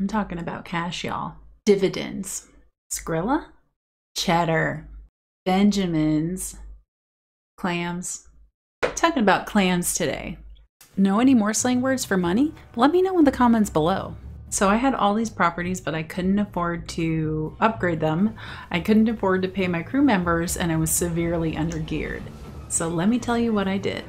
I'm talking about cash, y'all. Dividends. Skrilla? Cheddar. Benjamins. Clams. Talking about clams today. Know any more slang words for money? Let me know in the comments below. So I had all these properties, but I couldn't afford to upgrade them. I couldn't afford to pay my crew members, and I was severely undergeared. So let me tell you what I did.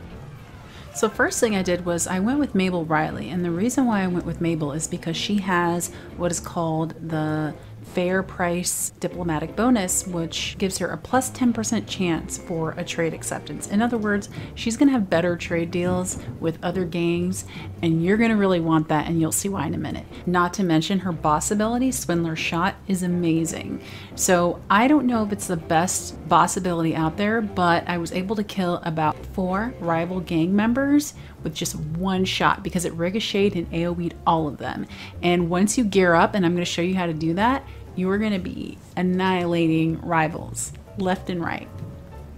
So first thing I did was I went with Mabel Riley, and the reason why I went with Mabel is because she has what is called the fair price diplomatic bonus, which gives her a plus 10% chance for a trade acceptance. In other words, she's going to have better trade deals with other gangs, and you're going to really want that, and you'll see why in a minute. Not to mention her boss ability, Swindler Shot, is amazing. So I don't know if it's the best boss ability out there, but I was able to kill about four rival gang members with just one shot because it ricocheted and AoE'd all of them. And once you gear up, and I'm going to show you how to do that, you are going to be annihilating rivals left and right.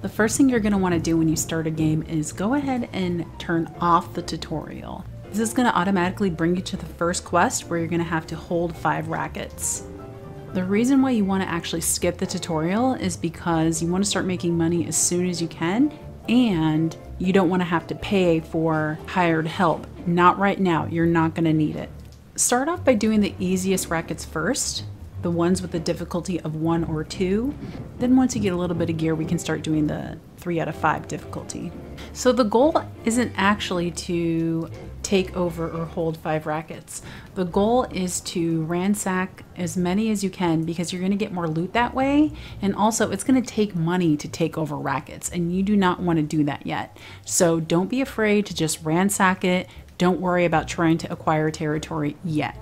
The first thing you're going to want to do when you start a game is go ahead and turn off the tutorial. This is going to automatically bring you to the first quest where you're going to have to hold five rackets. The reason why you want to actually skip the tutorial is because you want to start making money as soon as you can and you don't want to have to pay for hired help. Not right now, you're not going to need it. Start off by doing the easiest rackets first the ones with the difficulty of one or two. Then once you get a little bit of gear, we can start doing the three out of five difficulty. So the goal isn't actually to take over or hold five rackets. The goal is to ransack as many as you can because you're going to get more loot that way. And also, it's going to take money to take over rackets, and you do not want to do that yet. So don't be afraid to just ransack it. Don't worry about trying to acquire territory yet.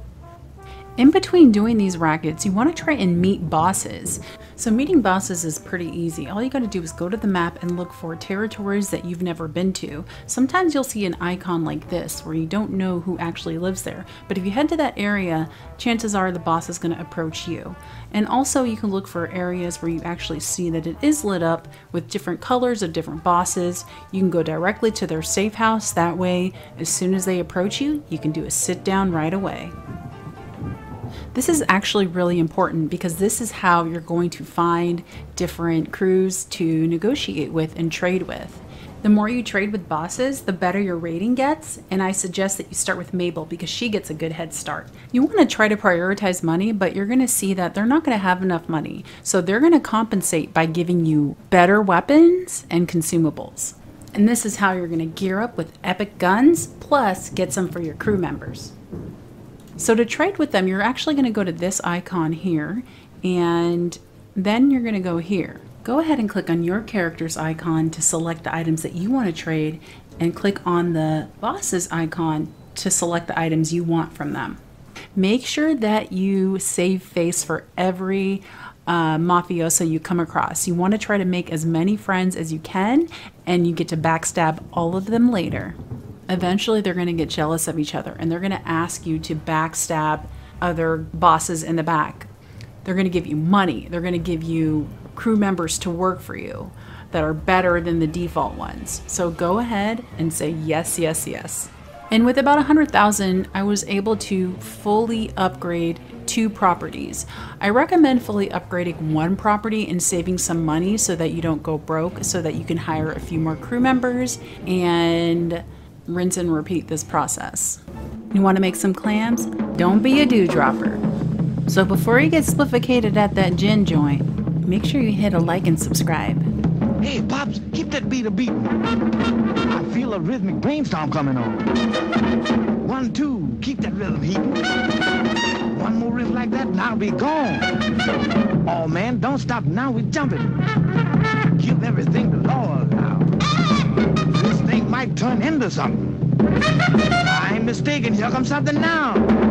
In between doing these rackets, you want to try and meet bosses. So meeting bosses is pretty easy. All you got to do is go to the map and look for territories that you've never been to. Sometimes you'll see an icon like this where you don't know who actually lives there. But if you head to that area, chances are the boss is to approach you. And also you can look for areas where you actually see that it is lit up with different colors of different bosses. You can go directly to their safe house. That way, as soon as they approach you, you can do a sit down right away. This is actually really important because this is how you're going to find different crews to negotiate with and trade with. The more you trade with bosses, the better your rating gets, and I suggest that you start with Mabel because she gets a good head start. You want to try to prioritize money, but you're going to see that they're not going to have enough money. So they're going to compensate by giving you better weapons and consumables. And this is how you're going to gear up with epic guns, plus get some for your crew members. So to trade with them, you're actually going to go to this icon here, and then you're going to go here. Go ahead and click on your character's icon to select the items that you want to trade, and click on the boss's icon to select the items you want from them. Make sure that you save face for every uh, mafioso you come across. You want to try to make as many friends as you can, and you get to backstab all of them later eventually they're going to get jealous of each other and they're going to ask you to backstab other bosses in the back. They're going to give you money. They're going to give you crew members to work for you that are better than the default ones. So go ahead and say yes, yes, yes. And with about 100,000, I was able to fully upgrade two properties. I recommend fully upgrading one property and saving some money so that you don't go broke, so that you can hire a few more crew members and rinse and repeat this process. You want to make some clams? Don't be a dewdropper. So before you get suffocated at that gin joint, make sure you hit a like and subscribe. Hey, Pops, keep that beat a beat. I feel a rhythmic brainstorm coming on. One, two, keep that rhythm heating. One more riff like that and I'll be gone. Oh man, don't stop now, we're jumping. Give everything to Lord now might turn into something. I'm mistaken. Here comes something now.